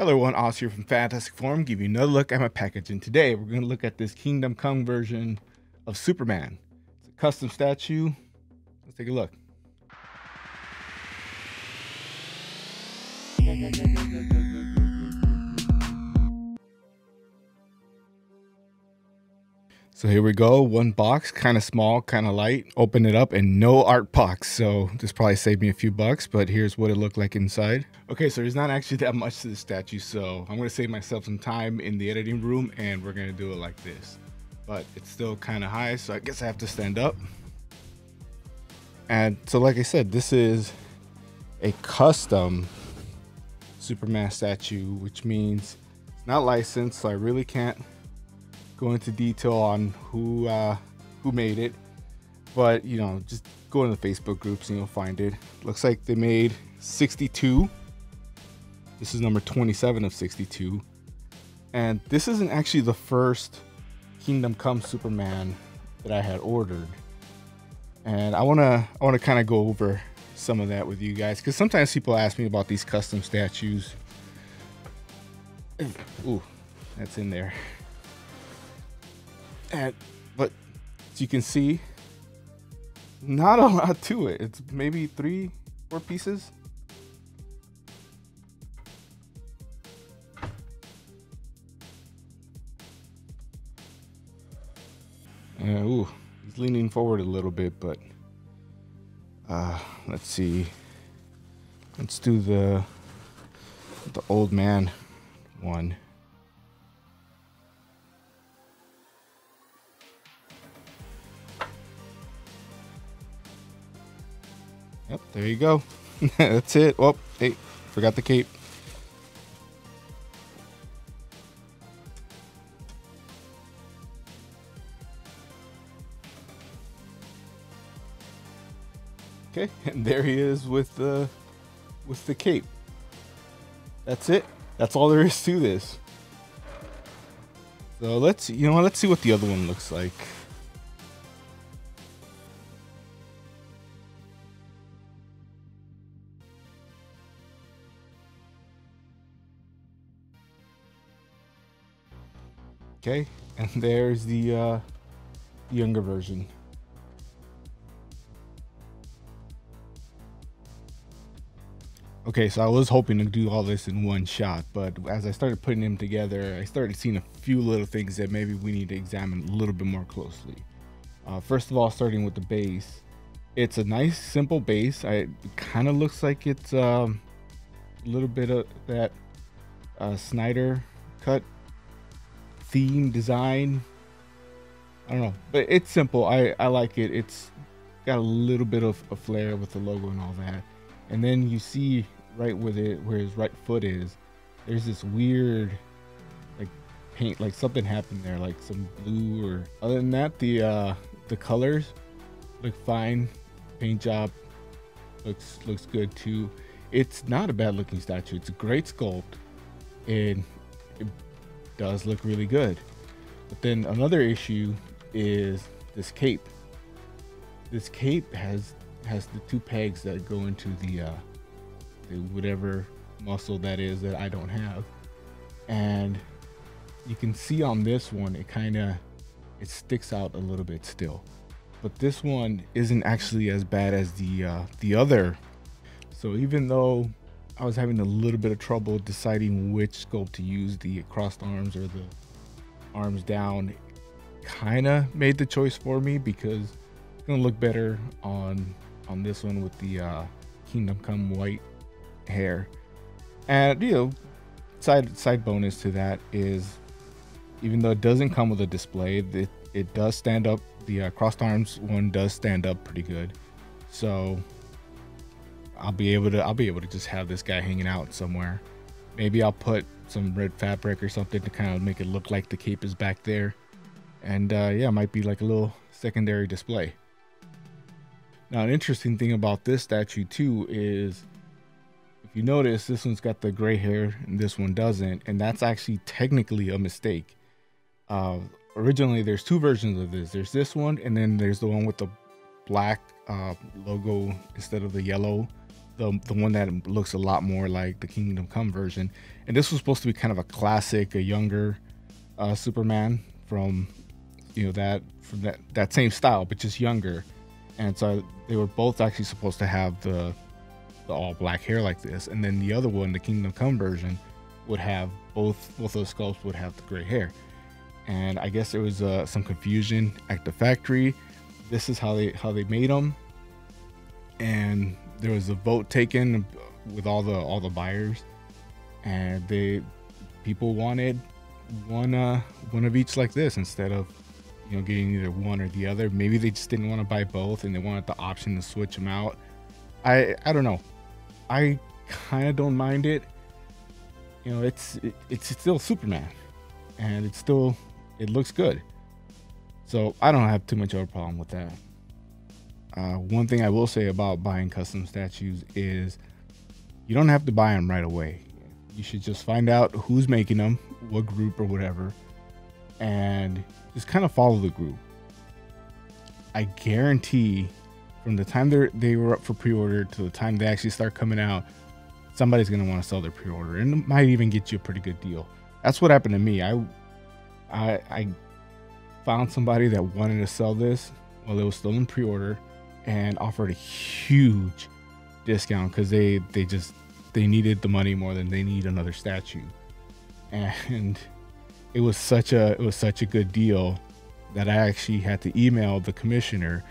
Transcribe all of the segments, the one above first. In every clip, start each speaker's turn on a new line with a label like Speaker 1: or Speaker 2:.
Speaker 1: Hello everyone, Oz here from Fantastic Forum, give you another look at my package. And today we're going to look at this Kingdom Come version of Superman. It's a custom statue. Let's take a look. So here we go, one box, kind of small, kind of light. Open it up and no art box. So this probably saved me a few bucks, but here's what it looked like inside. Okay, so there's not actually that much to the statue, so I'm gonna save myself some time in the editing room and we're gonna do it like this. But it's still kind of high, so I guess I have to stand up. And so like I said, this is a custom Superman statue, which means it's not licensed, so I really can't go into detail on who uh, who made it, but you know, just go into the Facebook groups and you'll find it. Looks like they made 62. This is number 27 of 62, and this isn't actually the first Kingdom Come Superman that I had ordered. And I wanna I wanna kind of go over some of that with you guys because sometimes people ask me about these custom statues. Ooh, that's in there. And but as you can see, not a lot to it. It's maybe three, four pieces. Uh, ooh, he's leaning forward a little bit, but uh, let's see. Let's do the the old man one. Yep, there you go. That's it. Oh, hey, forgot the cape. Okay, and there he is with the with the cape. That's it. That's all there is to this. So let's you know let's see what the other one looks like. Okay, and there's the uh, younger version. Okay, so I was hoping to do all this in one shot, but as I started putting them together, I started seeing a few little things that maybe we need to examine a little bit more closely. Uh, first of all, starting with the base, it's a nice, simple base. I, it kind of looks like it's um, a little bit of that uh, Snyder cut theme design. I don't know, but it's simple. I I like it. It's got a little bit of a flair with the logo and all that. And then you see right with it where his right foot is, there's this weird like paint like something happened there, like some blue or other than that, the uh the colors look fine. Paint job looks looks good too. It's not a bad looking statue. It's a great sculpt. And it does look really good. But then another issue is this cape. This cape has has the two pegs that go into the, uh, the whatever muscle that is that I don't have, and you can see on this one it kind of it sticks out a little bit still, but this one isn't actually as bad as the uh, the other. So even though I was having a little bit of trouble deciding which sculpt to use, the crossed arms or the arms down. Kind of made the choice for me because it's gonna look better on on this one with the uh, Kingdom Come white hair. And you know, side side bonus to that is, even though it doesn't come with a display, it it does stand up. The uh, crossed arms one does stand up pretty good. So I'll be able to I'll be able to just have this guy hanging out somewhere. Maybe I'll put some red fabric or something to kind of make it look like the cape is back there. And uh, yeah, might be like a little secondary display. Now, an interesting thing about this statue too is if you notice, this one's got the gray hair and this one doesn't. And that's actually technically a mistake. Uh, originally, there's two versions of this. There's this one and then there's the one with the black uh, logo instead of the yellow the the one that looks a lot more like the Kingdom Come version. And this was supposed to be kind of a classic, a younger uh, Superman from you know that from that that same style, but just younger. And so they were both actually supposed to have the the all black hair like this, and then the other one, the Kingdom Come version, would have both both those sculpts would have the gray hair. And I guess there was uh, some confusion at the factory. This is how they how they made them, and there was a vote taken with all the all the buyers, and they people wanted one uh one of each like this instead of you know getting either one or the other. Maybe they just didn't want to buy both and they wanted the option to switch them out. I I don't know. I kind of don't mind it. You know, it's it, it's still Superman, and it's still it looks good. So I don't have too much of a problem with that. Uh, one thing I will say about buying custom statues is you don't have to buy them right away. You should just find out who's making them, what group or whatever, and just kind of follow the group. I guarantee from the time they they were up for pre-order to the time they actually start coming out, somebody's gonna want to sell their pre-order, and it might even get you a pretty good deal. That's what happened to me. I I I found somebody that wanted to sell this while it was still in pre-order, and offered a huge discount because they they just they needed the money more than they need another statue, and it was such a it was such a good deal that I actually had to email the commissioner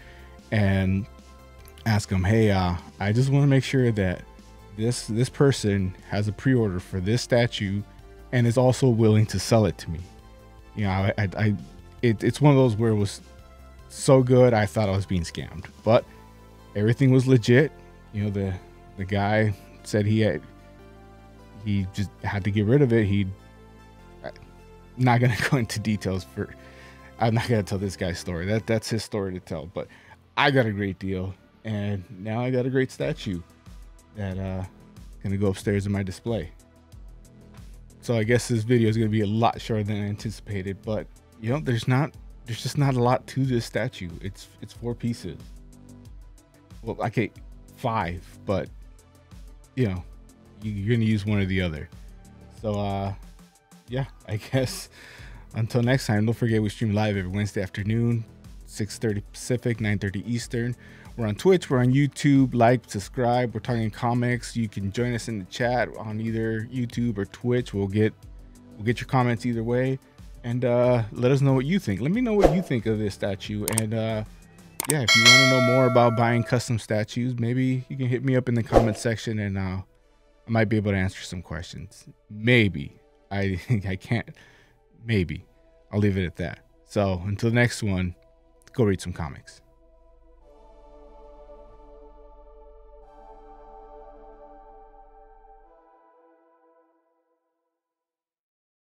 Speaker 1: and ask him, "Hey, uh, I just want to make sure that this this person has a pre-order for this statue and is also willing to sell it to me." You know, I, I, I it, it's one of those where it was so good I thought I was being scammed, but everything was legit. You know, the the guy said he had he just had to get rid of it. He not gonna go into details for I'm not gonna tell this guy's story. That that's his story to tell. But I got a great deal, and now I got a great statue that uh gonna go upstairs in my display. So I guess this video is gonna be a lot shorter than I anticipated, but you know, there's not there's just not a lot to this statue. It's it's four pieces. Well, okay, five, but you know, you're gonna use one or the other. So uh yeah, I guess until next time, don't forget we stream live every Wednesday afternoon, 6:30 Pacific, 9:30 Eastern. We're on Twitch, we're on YouTube. Like, subscribe. We're talking comics. You can join us in the chat on either YouTube or Twitch. We'll get we'll get your comments either way, and uh, let us know what you think. Let me know what you think of this statue, and uh, yeah, if you want to know more about buying custom statues, maybe you can hit me up in the comment section, and uh, I might be able to answer some questions. Maybe I I can't. Maybe I'll leave it at that. So until the next one, go read some comics.